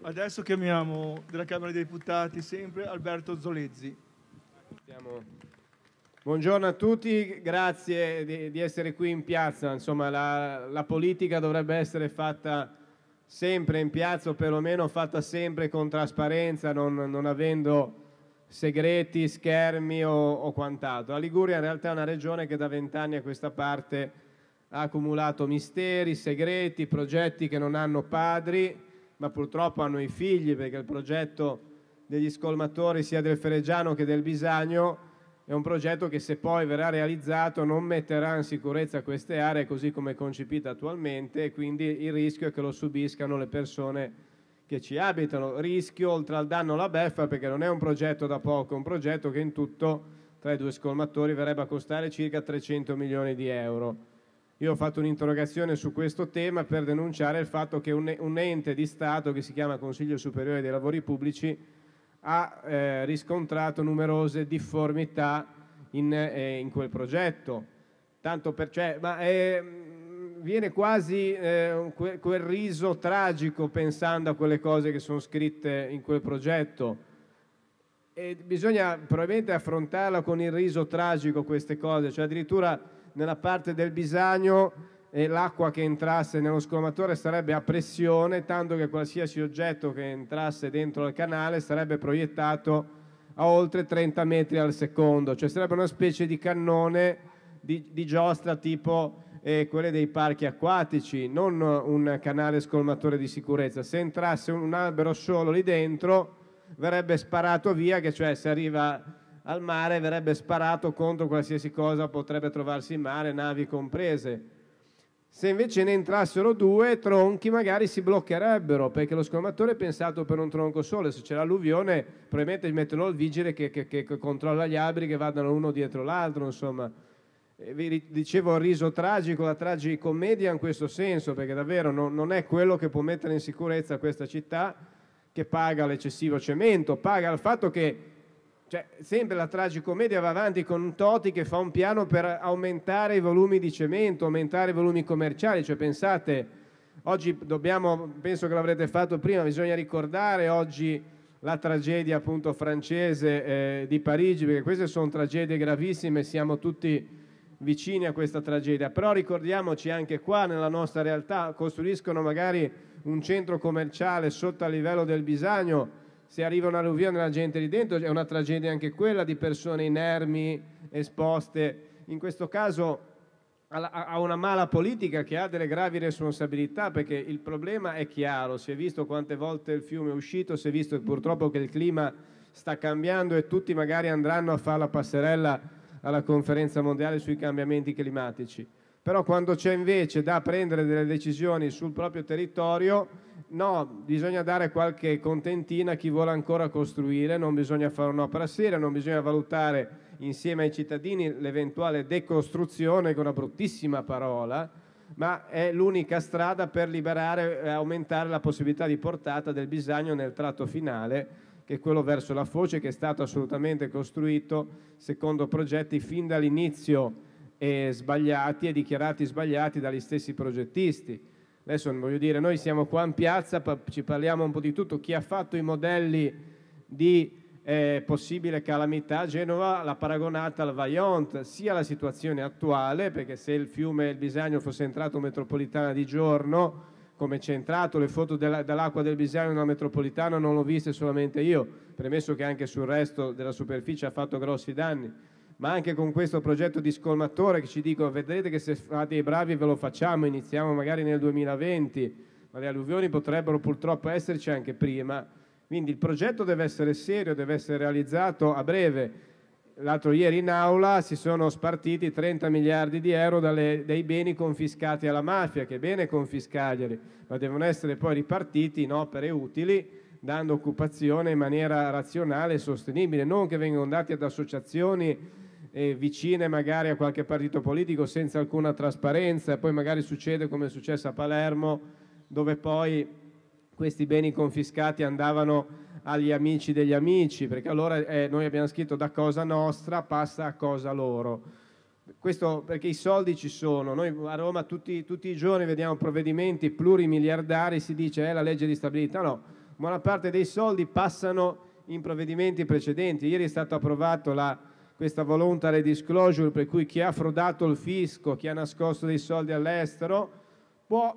Adesso chiamiamo della Camera dei Deputati sempre Alberto Zolezzi. Buongiorno a tutti, grazie di, di essere qui in piazza. Insomma, la, la, politica dovrebbe essere fatta sempre in piazza o perlomeno fatta sempre con trasparenza, non, non avendo segreti, schermi o, o, quant'altro. La Liguria in realtà è una regione che da vent'anni a questa parte ha accumulato misteri, segreti, progetti che non hanno padri, ma purtroppo hanno i figli, perché il progetto degli scolmatori sia del Fereggiano che del Bisagno è un progetto che se poi verrà realizzato non metterà in sicurezza queste aree così come è concepita attualmente e quindi il rischio è che lo subiscano le persone che ci abitano. Rischio oltre al danno alla beffa perché non è un progetto da poco, è un progetto che in tutto tra i due scolmatori verrebbe a costare circa 300 milioni di euro. Io ho fatto un'interrogazione su questo tema per denunciare il fatto che un ente di Stato che si chiama Consiglio Superiore dei Lavori Pubblici ha eh, riscontrato numerose difformità in, eh, in quel progetto. Per, cioè, ma è, viene quasi eh, quel, quel riso tragico pensando a quelle cose che sono scritte in quel progetto. E bisogna probabilmente affrontarla con il riso tragico queste cose, cioè addirittura nella parte del Bisagno e l'acqua che entrasse nello scolmatore sarebbe a pressione, tanto che qualsiasi oggetto che entrasse dentro il canale sarebbe proiettato a oltre 30 metri al secondo, cioè sarebbe una specie di cannone di, di giostra tipo eh, quelle dei parchi acquatici, non un canale scolmatore di sicurezza. Se entrasse un albero solo lì dentro verrebbe sparato via, che cioè se arriva al mare verrebbe sparato contro qualsiasi cosa potrebbe trovarsi in mare, navi comprese se invece ne entrassero due, tronchi magari si bloccherebbero, perché lo scolmatore è pensato per un tronco solo. Se c'è l'alluvione, probabilmente mettono il vigile che, che, che controlla gli alberi che vadano uno dietro l'altro, insomma. E vi dicevo il riso tragico, la tragicommedia in questo senso, perché davvero non, non è quello che può mettere in sicurezza questa città che paga l'eccessivo cemento, paga il fatto che cioè, sempre la tragicommedia va avanti con Toti che fa un piano per aumentare i volumi di cemento, aumentare i volumi commerciali. Cioè, pensate, oggi dobbiamo, penso che l'avrete fatto prima, bisogna ricordare oggi la tragedia appunto francese eh, di Parigi, perché queste sono tragedie gravissime, siamo tutti vicini a questa tragedia. Però ricordiamoci anche qua nella nostra realtà, costruiscono magari un centro commerciale sotto a livello del Bisagno, se arriva un'alluvione la gente lì dentro è una tragedia anche quella di persone inermi, esposte. In questo caso a una mala politica che ha delle gravi responsabilità perché il problema è chiaro, si è visto quante volte il fiume è uscito, si è visto purtroppo che il clima sta cambiando e tutti magari andranno a fare la passerella alla conferenza mondiale sui cambiamenti climatici. Però quando c'è invece da prendere delle decisioni sul proprio territorio no, bisogna dare qualche contentina a chi vuole ancora costruire, non bisogna fare un'opera seria, non bisogna valutare insieme ai cittadini l'eventuale decostruzione, che è una bruttissima parola, ma è l'unica strada per liberare e aumentare la possibilità di portata del Bisagno nel tratto finale, che è quello verso la foce, che è stato assolutamente costruito secondo progetti fin dall'inizio eh, sbagliati e dichiarati sbagliati dagli stessi progettisti. Adesso voglio dire, noi siamo qua in piazza, ci parliamo un po' di tutto, chi ha fatto i modelli di eh, possibile calamità, Genova l'ha paragonata al Vaillant, sia la situazione attuale, perché se il fiume il Bisagno fosse entrato metropolitana di giorno, come c'è entrato, le foto dell'acqua del Bisagno nella metropolitana non l'ho viste solamente io, premesso che anche sul resto della superficie ha fatto grossi danni ma anche con questo progetto di scolmatore che ci dicono vedrete che se fate i bravi ve lo facciamo, iniziamo magari nel 2020, ma le alluvioni potrebbero purtroppo esserci anche prima. Quindi il progetto deve essere serio, deve essere realizzato a breve. L'altro ieri in aula si sono spartiti 30 miliardi di euro dalle, dai beni confiscati alla mafia, che è bene confiscarglieli, ma devono essere poi ripartiti in opere utili dando occupazione in maniera razionale e sostenibile, non che vengano dati ad associazioni eh, vicine magari a qualche partito politico senza alcuna trasparenza. E poi magari succede come è successo a Palermo dove poi questi beni confiscati andavano agli amici degli amici perché allora eh, noi abbiamo scritto da cosa nostra passa a cosa loro. Questo perché i soldi ci sono. Noi a Roma tutti, tutti i giorni vediamo provvedimenti plurimiliardari si dice è eh, la legge di stabilità. No buona parte dei soldi passano in provvedimenti precedenti. Ieri è stato approvato la, questa voluntary disclosure per cui chi ha frodato il fisco, chi ha nascosto dei soldi all'estero può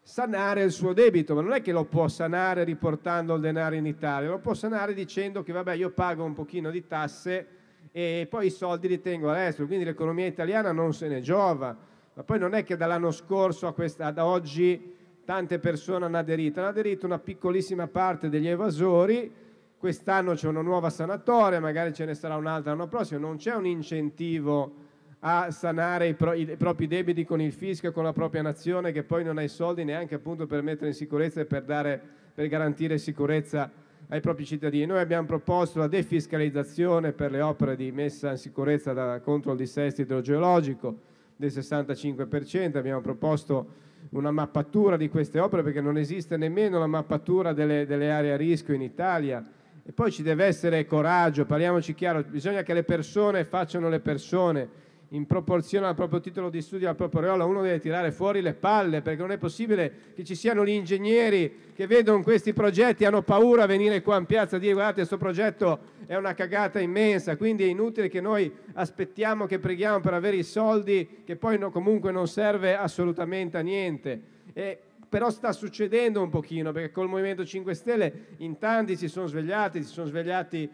sanare il suo debito, ma non è che lo può sanare riportando il denaro in Italia, lo può sanare dicendo che vabbè io pago un pochino di tasse e poi i soldi li tengo all'estero, quindi l'economia italiana non se ne giova, ma poi non è che dall'anno scorso questa, ad oggi tante persone hanno aderito, hanno aderito una piccolissima parte degli evasori, quest'anno c'è una nuova sanatoria, magari ce ne sarà un'altra l'anno prossimo, non c'è un incentivo a sanare i, pro, i, propri debiti con il fisco e con la propria nazione che poi non ha i soldi neanche appunto per mettere in sicurezza e per, dare, per garantire sicurezza ai propri cittadini. Noi abbiamo proposto la defiscalizzazione per le opere di messa in sicurezza da, contro il dissesto idrogeologico del 65%, abbiamo proposto una mappatura di queste opere perché non esiste nemmeno la mappatura delle, delle aree a rischio in Italia e poi ci deve essere coraggio, parliamoci chiaro, bisogna che le persone facciano le persone, in proporzione al proprio titolo di studio, al proprio reolo, uno deve tirare fuori le palle, perché non è possibile che ci siano gli ingegneri che vedono questi progetti, hanno paura a venire qua in piazza a dire guardate questo progetto è una cagata immensa, quindi è inutile che noi aspettiamo, che preghiamo per avere i soldi che poi no, comunque non serve assolutamente a niente. E però sta succedendo un pochino, perché col Movimento 5 Stelle in tanti si sono svegliati, si sono svegliati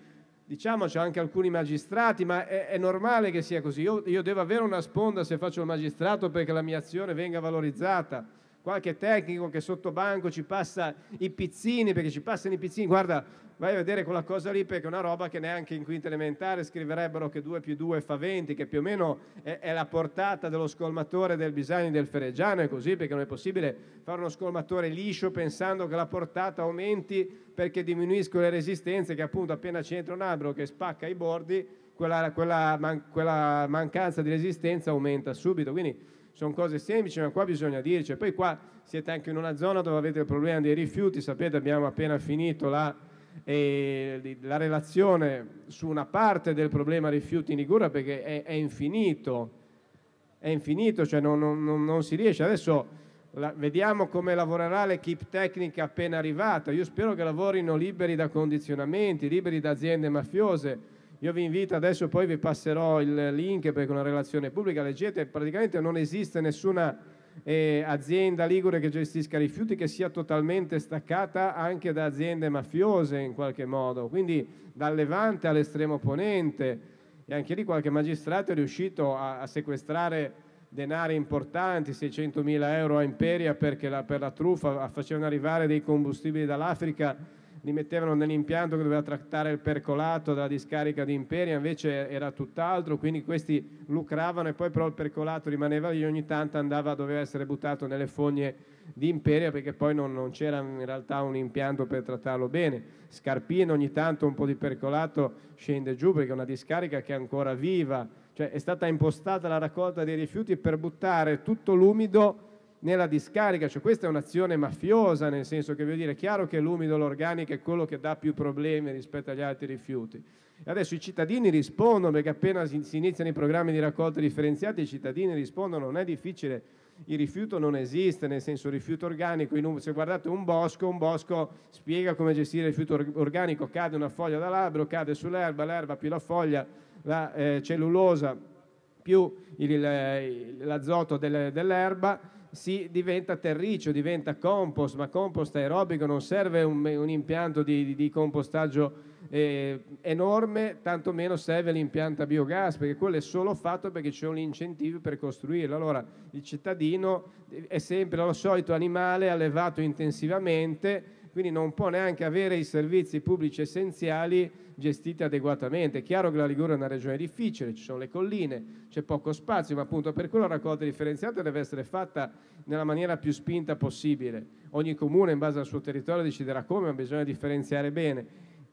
diciamo c'è anche alcuni magistrati, ma è, è normale che sia così. Io, io, devo avere una sponda se faccio il magistrato perché la mia azione venga valorizzata. Qualche tecnico che sotto banco ci passa i pizzini, perché ci passano i pizzini, guarda, vai a vedere quella cosa lì perché è una roba che neanche in quinta elementare scriverebbero che 2 più 2 fa 20, che più o meno è, è la portata dello scolmatore del Bisagni del Fereggiano, è così perché non è possibile fare uno scolmatore liscio pensando che la portata aumenti perché diminuiscono le resistenze, che appunto appena c'entra un albero che spacca i bordi, quella, quella, man, quella mancanza di resistenza aumenta subito. Quindi sono cose semplici, ma qua bisogna dirci. Poi qua siete anche in una zona dove avete il problema dei rifiuti, sapete abbiamo appena finito la la relazione su una parte del problema rifiuti in Liguria perché è, è infinito, è infinito, cioè non, non, non si riesce. Adesso la, vediamo come lavorerà l'equipe tecnica appena arrivata. Io spero che lavorino liberi da condizionamenti, liberi da aziende mafiose. Io vi invito adesso, poi vi passerò il link perché una relazione pubblica, leggete, praticamente non esiste nessuna eh, azienda ligure che gestisca rifiuti che sia totalmente staccata anche da aziende mafiose in qualche modo, quindi dal Levante all'estremo ponente. E anche lì qualche magistrato è riuscito a, a sequestrare denari importanti, 600 mila euro a Imperia perché la, per la truffa facevano arrivare dei combustibili dall'Africa li mettevano nell'impianto che doveva trattare il percolato dalla discarica di Imperia, invece era tutt'altro, quindi questi lucravano e poi però il percolato rimaneva lì, ogni tanto andava, doveva essere buttato nelle fogne di Imperia perché poi non, non c'era in realtà un impianto per trattarlo bene. Scarpino ogni tanto un po' di percolato scende giù perché è una discarica che è ancora viva, cioè è stata impostata la raccolta dei rifiuti per buttare tutto l'umido nella discarica, cioè questa è un'azione mafiosa, nel senso che voglio dire, è chiaro che l'umido, l'organico è quello che dà più problemi rispetto agli altri rifiuti. E adesso i cittadini rispondono, perché appena si, iniziano i programmi di raccolta differenziati, i cittadini rispondono, non è difficile, il rifiuto non esiste, nel senso rifiuto organico, se guardate un bosco, un bosco spiega come gestire il rifiuto organico, cade una foglia dall'albero, cade sull'erba, l'erba più la foglia, la eh, cellulosa più l'azoto dell'erba, si diventa terriccio, diventa compost, ma compost aerobico non serve un, un impianto di, di, compostaggio eh, enorme, tantomeno serve l'impianto a biogas, perché quello è solo fatto perché c'è un incentivo per costruirlo. Allora il cittadino è sempre lo solito animale allevato intensivamente, quindi non può neanche avere i servizi pubblici essenziali gestiti adeguatamente. È chiaro che la Liguria è una regione difficile, ci sono le colline, c'è poco spazio, ma appunto per quello la raccolta differenziata deve essere fatta nella maniera più spinta possibile. Ogni comune in base al suo territorio deciderà come, ma bisogna differenziare bene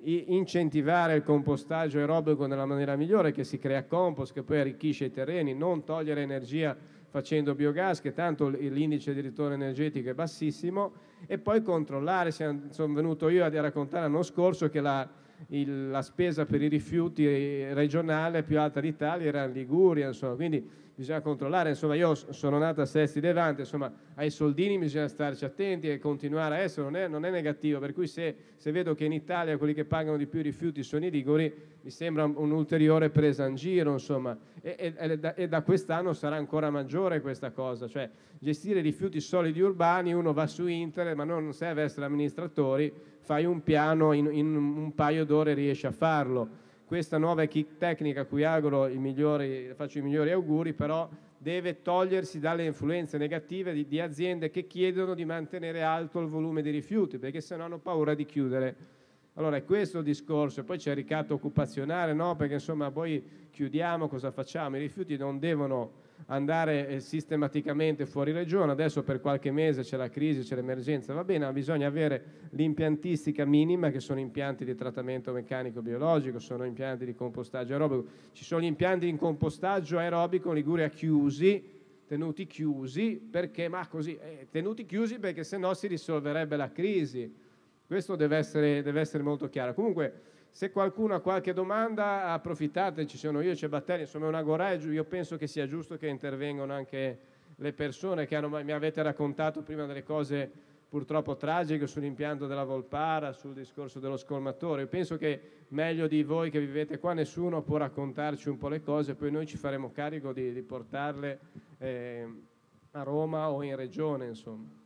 incentivare il compostaggio aerobico nella maniera migliore, che si crea compost, che poi arricchisce i terreni, non togliere energia facendo biogas, che tanto l'indice di ritorno energetico è bassissimo, e poi controllare, sono venuto io a raccontare l'anno scorso che la, il, la spesa per i rifiuti regionale più alta d'Italia era in Liguria, insomma, quindi bisogna controllare, insomma io sono nato a Sesti Levante, insomma ai soldini bisogna starci attenti e continuare a essere, non è, non è negativo, per cui se, se, vedo che in Italia quelli che pagano di più i rifiuti sono i liguri, mi sembra un'ulteriore presa in giro, insomma, e, e, e, da, da quest'anno sarà ancora maggiore questa cosa, cioè gestire rifiuti solidi urbani, uno va su internet, ma non serve essere amministratori, fai un piano, in, in un paio d'ore riesci a farlo questa nuova kick tecnica a cui auguro migliori, faccio i migliori auguri, però deve togliersi dalle influenze negative di, di, aziende che chiedono di mantenere alto il volume di rifiuti, perché se no hanno paura di chiudere. Allora è questo il discorso, e poi c'è il ricatto occupazionale, no? perché insomma poi chiudiamo, cosa facciamo? I rifiuti non devono andare eh, sistematicamente fuori regione, adesso per qualche mese c'è la crisi, c'è l'emergenza, va bene, ma bisogna avere l'impiantistica minima che sono impianti di trattamento meccanico biologico, sono impianti di compostaggio aerobico, ci sono gli impianti di compostaggio aerobico in Liguria chiusi, tenuti chiusi perché, ma così, eh, tenuti chiusi perché se no si risolverebbe la crisi, questo deve essere, deve essere molto chiaro. Comunque se qualcuno ha qualche domanda, approfittate, ci sono io, c'è Battelli, insomma è una gorà io penso che sia giusto che intervengano anche le persone che hanno, mi avete raccontato prima delle cose purtroppo tragiche sull'impianto della Volpara, sul discorso dello scolmatore. Io penso che meglio di voi che vivete qua nessuno può raccontarci un po' le cose, poi noi ci faremo carico di, di portarle eh, a Roma o in regione, insomma.